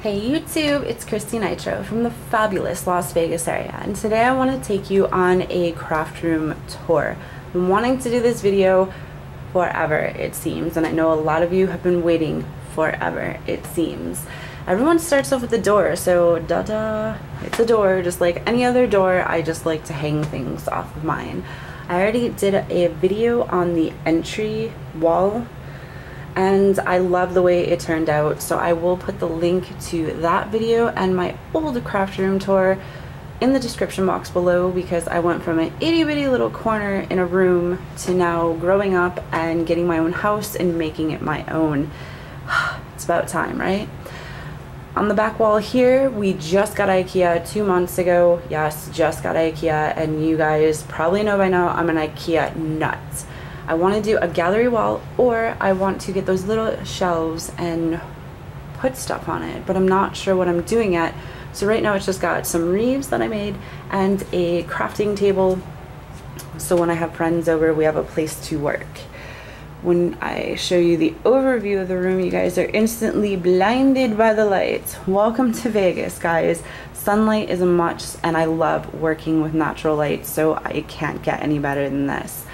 Hey YouTube, it's Kristy Nitro from the fabulous Las Vegas area and today I want to take you on a craft room tour. I've been wanting to do this video forever it seems and I know a lot of you have been waiting forever it seems. Everyone starts off with the door so da-da, it's a door just like any other door I just like to hang things off of mine. I already did a video on the entry wall and I love the way it turned out so I will put the link to that video and my old craft room tour in the description box below because I went from an itty bitty little corner in a room to now growing up and getting my own house and making it my own. It's about time, right? On the back wall here, we just got IKEA two months ago. Yes, just got IKEA and you guys probably know by now I'm an IKEA nut. I want to do a gallery wall or I want to get those little shelves and put stuff on it, but I'm not sure what I'm doing yet. So right now it's just got some reeves that I made and a crafting table. So when I have friends over, we have a place to work. When I show you the overview of the room, you guys are instantly blinded by the lights. Welcome to Vegas, guys. Sunlight is a must and I love working with natural light, so I can't get any better than this.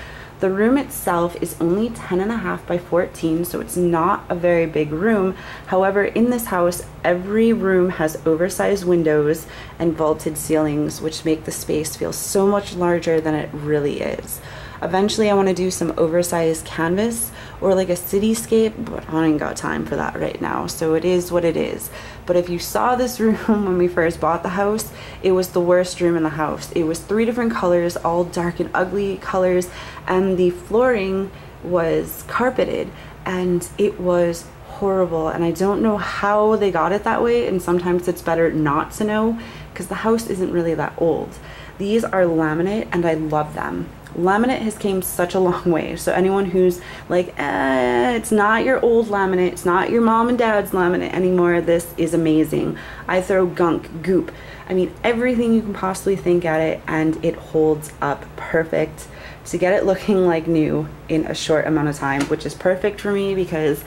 The room itself is only 10 and a half by 14, so it's not a very big room. However, in this house, every room has oversized windows and vaulted ceilings, which make the space feel so much larger than it really is. Eventually, I want to do some oversized canvas or like a cityscape, but I ain't got time for that right now. So it is what it is. But if you saw this room when we first bought the house, it was the worst room in the house. It was three different colors, all dark and ugly colors, and the flooring was carpeted and it was horrible and I don't know how they got it that way and sometimes it's better not to know because the house isn't really that old. These are laminate and I love them. Laminate has came such a long way. So anyone who's like eh, it's not your old laminate it's not your mom and dad's laminate anymore this is amazing. I throw gunk goop i mean everything you can possibly think at it and it holds up perfect. To get it looking like new in a short amount of time which is perfect for me because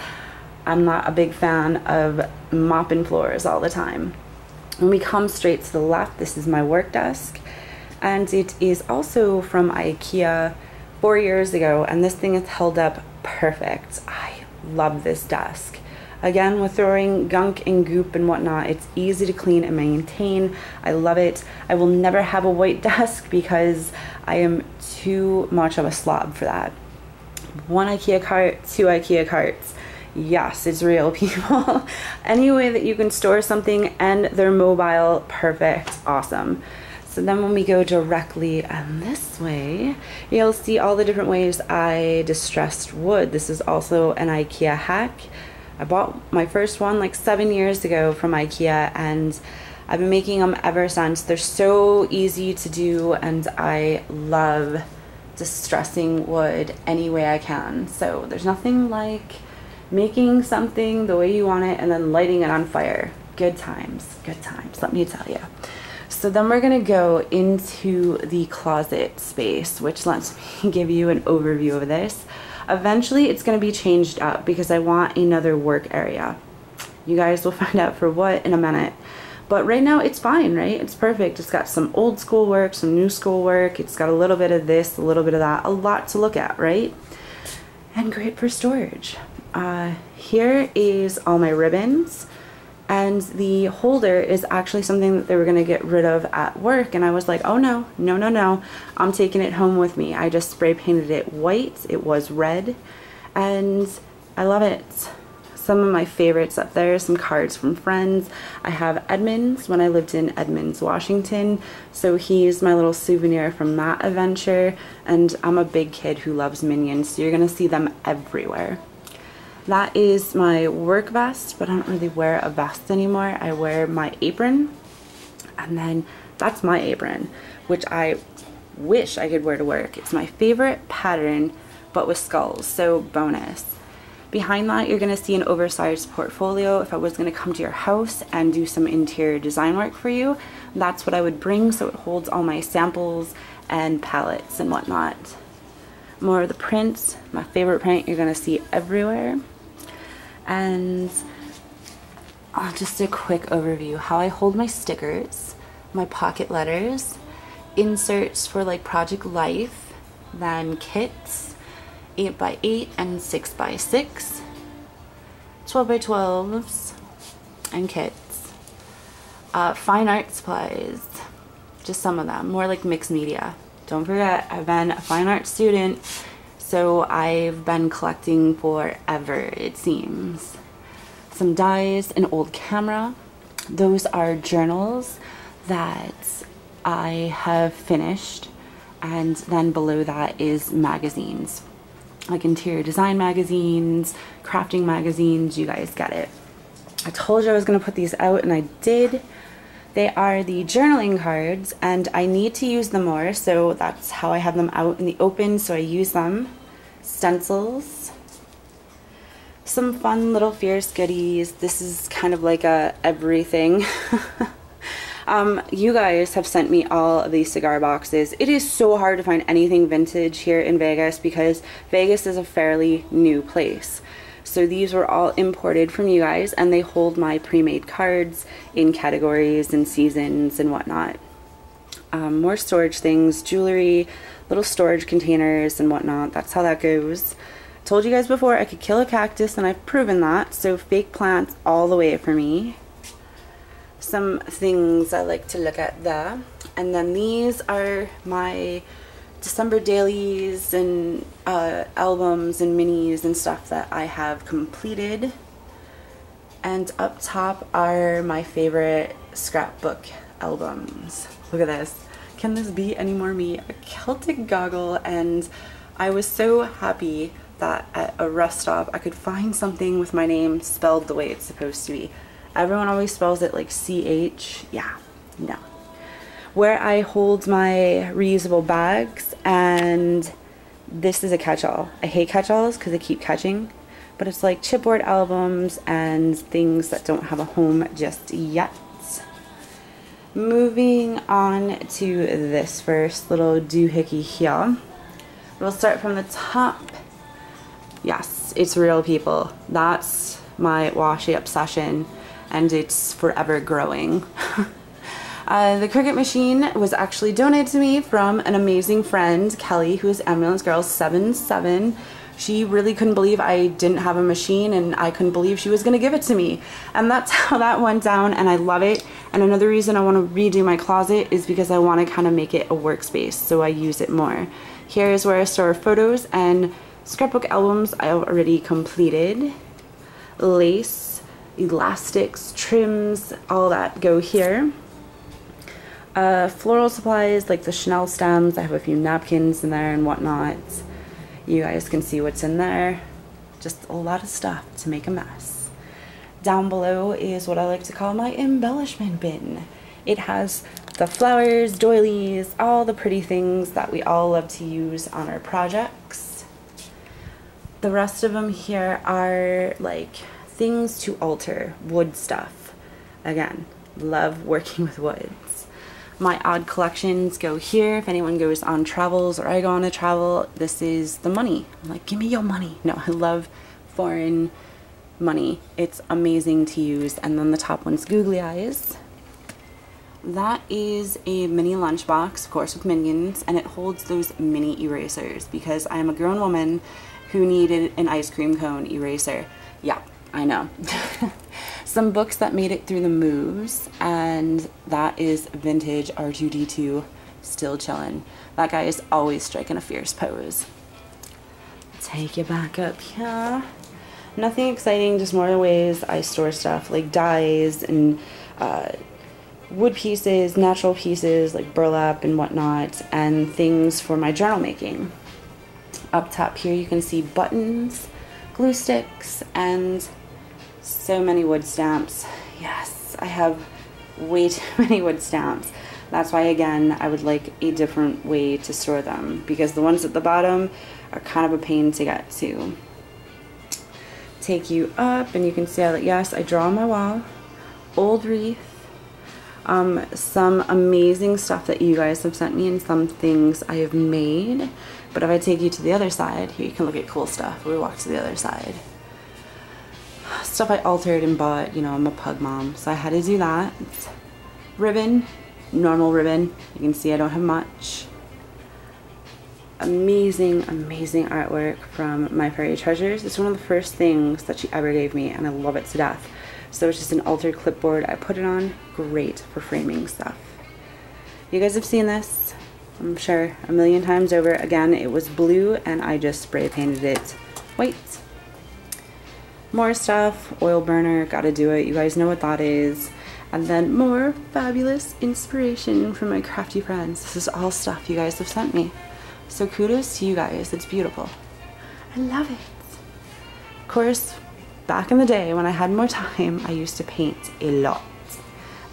i'm not a big fan of mopping floors all the time. When we come straight to the left this is my work desk and it is also from Ikea four years ago and this thing is held up perfect. I love this desk. Again, with throwing gunk and goop and whatnot, it's easy to clean and maintain. I love it. I will never have a white desk because I am too much of a slob for that. One IKEA cart, two IKEA carts. Yes, it's real, people. Any way that you can store something and they're mobile, perfect, awesome. So then when we go directly um, this way, you'll see all the different ways I distressed wood. This is also an Ikea hack. I bought my first one like seven years ago from Ikea and I've been making them ever since. They're so easy to do and I love distressing wood any way I can. So there's nothing like making something the way you want it and then lighting it on fire. Good times, good times, let me tell you. So then we're gonna go into the closet space, which lets me give you an overview of this. Eventually it's gonna be changed up because I want another work area. You guys will find out for what in a minute. But right now it's fine, right? It's perfect. It's got some old school work, some new school work. It's got a little bit of this, a little bit of that, a lot to look at, right? And great for storage. Uh, here is all my ribbons and the holder is actually something that they were going to get rid of at work. And I was like oh no no no no. I'm taking it home with me. I just spray painted it white. It was red. And I love it. Some of my favorites up there some cards from friends. I have Edmonds when I lived in Edmonds Washington. So he's my little souvenir from that adventure. And I'm a big kid who loves minions so you're gonna see them everywhere that is my work vest, but I don't really wear a vest anymore. I wear my apron, and then that's my apron, which I wish I could wear to work. It's my favorite pattern, but with skulls, so bonus. Behind that, you're gonna see an oversized portfolio. If I was gonna come to your house and do some interior design work for you, that's what I would bring, so it holds all my samples and palettes and whatnot. More of the prints, my favorite print you're gonna see everywhere and uh, just a quick overview how I hold my stickers, my pocket letters, inserts for like Project Life, then kits, 8x8 and 6x6, 12x12s, and kits. Uh, fine art supplies, just some of them, more like mixed media. Don't forget, I've been a fine art student, so I've been collecting forever, it seems. Some dies, an old camera. Those are journals that I have finished, and then below that is magazines, like interior design magazines, crafting magazines, you guys get it. I told you I was gonna put these out and I did. They are the journaling cards and I need to use them more so that's how I have them out in the open so I use them. Stencils. Some fun little fierce goodies. This is kind of like a everything. um, you guys have sent me all of these cigar boxes. It is so hard to find anything vintage here in Vegas because Vegas is a fairly new place. So these were all imported from you guys and they hold my pre-made cards in categories and seasons and whatnot. Um, more storage things, jewelry, little storage containers and whatnot. That's how that goes. Told you guys before I could kill a cactus and I've proven that. So fake plants all the way for me. Some things I like to look at there. And then these are my December dailies and uh, albums and minis and stuff that I have completed. And up top are my favorite scrapbook albums. Look at this. Can this be any more me? A Celtic goggle and I was so happy that at a rest stop I could find something with my name spelled the way it's supposed to be. Everyone always spells it like CH. Yeah, no where I hold my reusable bags and this is a catch-all. I hate catch-alls because they keep catching but it's like chipboard albums and things that don't have a home just yet. Moving on to this first little doohickey here. We'll start from the top. Yes, it's real people. That's my washi obsession and it's forever growing. Uh, the Cricut machine was actually donated to me from an amazing friend, Kelly, who is Ambulance Girl 77. She really couldn't believe I didn't have a machine and I couldn't believe she was going to give it to me. And that's how that went down and I love it. And another reason I want to redo my closet is because I want to kind of make it a workspace so I use it more. Here is where I store photos and scrapbook albums I have already completed. Lace, elastics, trims, all that go here. Uh, floral supplies like the chenille stems. I have a few napkins in there and whatnot. You guys can see what's in there. Just a lot of stuff to make a mess. Down below is what I like to call my embellishment bin. It has the flowers, doilies, all the pretty things that we all love to use on our projects. The rest of them here are like things to alter, wood stuff. Again, love working with woods. My odd collections go here. If anyone goes on travels or I go on a travel, this is the money. I'm like, give me your money. No, I love foreign money. It's amazing to use. And then the top one's googly eyes. That is a mini lunchbox, of course, with minions, and it holds those mini erasers because I am a grown woman who needed an ice cream cone eraser. Yeah, I know. Some books that made it through the moves, and that is vintage R2D2 still chilling. That guy is always striking a fierce pose. Take you back up here. Nothing exciting, just more ways I store stuff like dies and uh, wood pieces, natural pieces like burlap and whatnot, and things for my journal making. Up top here you can see buttons, glue sticks, and so many wood stamps. Yes, I have way too many wood stamps. That's why, again, I would like a different way to store them because the ones at the bottom are kind of a pain to get to. Take you up and you can see that, yes, I draw on my wall. Old wreath. Um, some amazing stuff that you guys have sent me and some things I have made. But if I take you to the other side, here you can look at cool stuff. We walk to the other side stuff I altered and bought. You know, I'm a pug mom, so I had to do that. Ribbon, normal ribbon. You can see I don't have much. Amazing, amazing artwork from My Furry Treasures. It's one of the first things that she ever gave me, and I love it to death. So it's just an altered clipboard. I put it on. Great for framing stuff. You guys have seen this, I'm sure, a million times over. Again, it was blue, and I just spray painted it white more stuff, oil burner, gotta do it. You guys know what that is. And then more fabulous inspiration from my crafty friends. This is all stuff you guys have sent me. So kudos to you guys, it's beautiful. I love it. Of course, back in the day when I had more time, I used to paint a lot.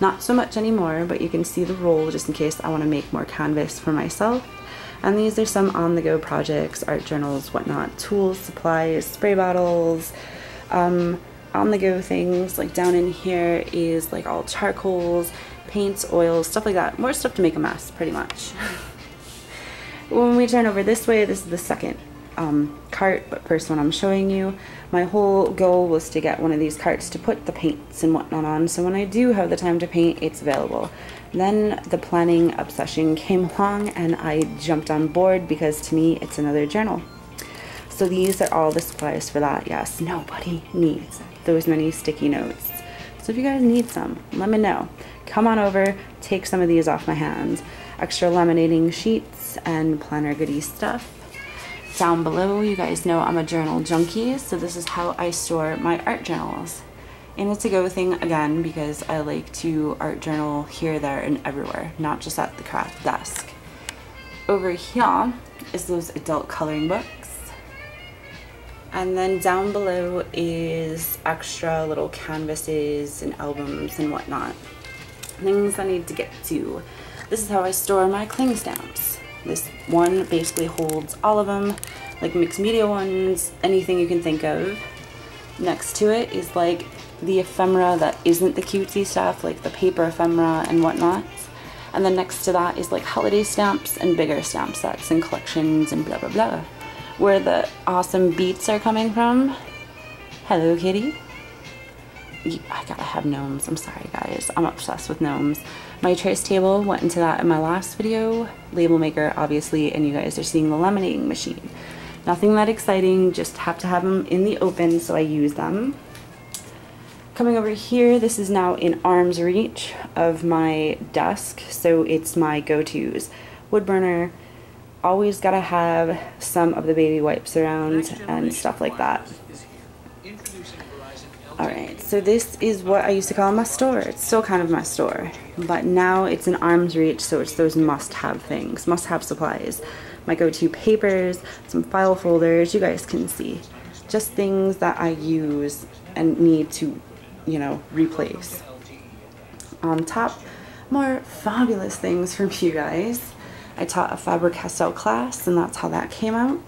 Not so much anymore, but you can see the roll just in case I want to make more canvas for myself. And these are some on-the-go projects, art journals, whatnot, tools, supplies, spray bottles, um, on the go things like down in here is like all charcoals paints oils stuff like that more stuff to make a mess pretty much when we turn over this way this is the second um, cart but first one I'm showing you my whole goal was to get one of these carts to put the paints and whatnot on so when I do have the time to paint it's available then the planning obsession came along and I jumped on board because to me it's another journal so these are all the supplies for that. Yes, nobody needs those many sticky notes. So if you guys need some, let me know. Come on over, take some of these off my hands. Extra laminating sheets and planner goodie stuff. Down below, you guys know I'm a journal junkie, so this is how I store my art journals. And it's a go thing again because I like to art journal here, there, and everywhere, not just at the craft desk. Over here is those adult coloring books. And then down below is extra little canvases and albums and whatnot. Things I need to get to. This is how I store my cling stamps. This one basically holds all of them, like mixed media ones, anything you can think of. Next to it is like the ephemera that isn't the cutesy stuff, like the paper ephemera and whatnot. And then next to that is like holiday stamps and bigger stamp sets and collections and blah blah blah where the awesome beats are coming from. Hello, kitty. I gotta have gnomes. I'm sorry, guys. I'm obsessed with gnomes. My trace table went into that in my last video. Label maker, obviously, and you guys are seeing the laminating machine. Nothing that exciting, just have to have them in the open, so I use them. Coming over here, this is now in arm's reach of my desk, so it's my go-tos. Wood burner, always gotta have some of the baby wipes around and stuff like that. Alright, so this is what I used to call my store. It's still kind of my store, but now it's an arm's reach, so it's those must-have things, must-have supplies. My go-to papers, some file folders, you guys can see. Just things that I use and need to, you know, replace. On top, more fabulous things from you guys. I taught a Faber-Castell class and that's how that came out.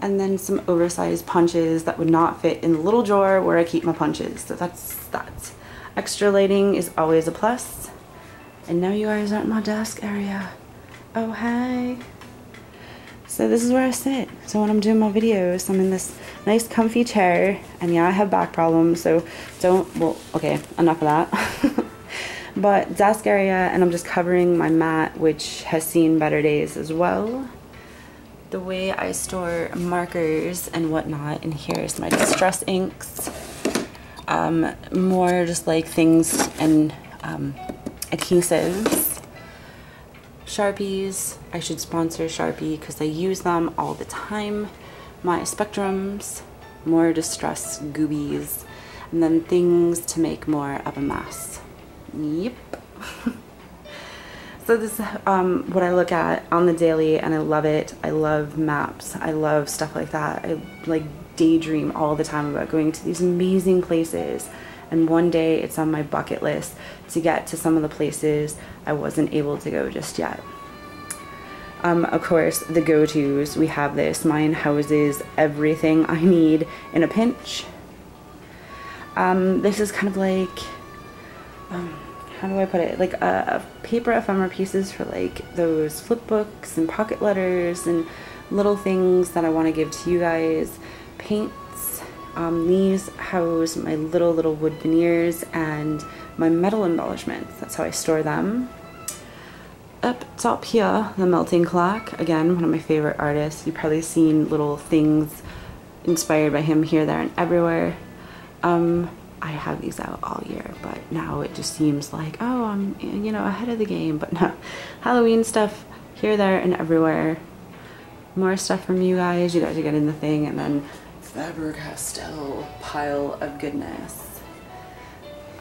And then some oversized punches that would not fit in the little drawer where I keep my punches. So that's that. Extra lighting is always a plus. And now you guys are at my desk area. Oh, hey. So this is where I sit. So when I'm doing my videos, I'm in this nice comfy chair. And yeah, I have back problems, so don't, well, okay, enough of that. but desk area and I'm just covering my mat which has seen better days as well the way I store markers and whatnot and here's my distress inks um, more just like things and um, adhesives. Sharpies I should sponsor Sharpie because I use them all the time. My spectrums more distress goobies and then things to make more of a mess. Yep. so this is um, what I look at on the daily and I love it. I love maps. I love stuff like that. I like daydream all the time about going to these amazing places and one day it's on my bucket list to get to some of the places I wasn't able to go just yet. Um, of course, the go-tos, we have this. Mine houses everything I need in a pinch. Um, this is kind of like um, how do I put it? Like a paper ephemera pieces for like those flip books and pocket letters and little things that I want to give to you guys. Paints Um, these house my little, little wood veneers and my metal embellishments. That's how I store them. Up top here, the melting clock. Again, one of my favorite artists. You've probably seen little things inspired by him here, there, and everywhere. Um, I have these out all year, but now it just seems like, oh, I'm, you know, ahead of the game. But no, Halloween stuff here, there, and everywhere. More stuff from you guys. You guys are getting the thing, and then Faber-Castell pile of goodness.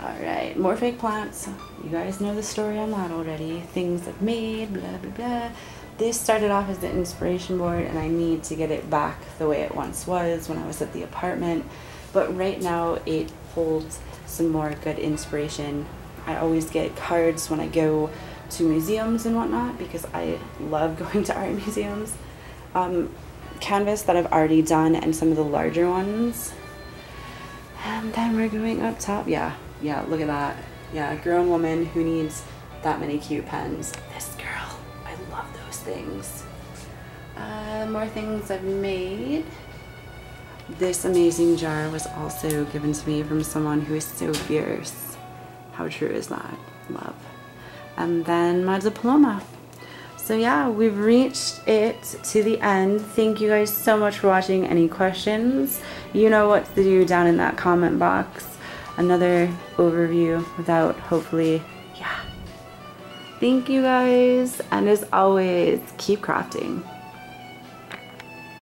Alright, more fake plants. You guys know the story on that already. Things I've made, blah, blah, blah. This started off as the inspiration board, and I need to get it back the way it once was when I was at the apartment. But right now, it holds some more good inspiration. I always get cards when I go to museums and whatnot because I love going to art museums. Um, canvas that I've already done and some of the larger ones. And then we're going up top. Yeah, yeah, look at that. Yeah, grown woman who needs that many cute pens. This girl, I love those things. Uh, more things I've made. This amazing jar was also given to me from someone who is so fierce. How true is that? Love. And then my diploma. So yeah, we've reached it to the end. Thank you guys so much for watching. Any questions? You know what to do down in that comment box. Another overview without hopefully, yeah. Thank you guys. And as always, keep crafting.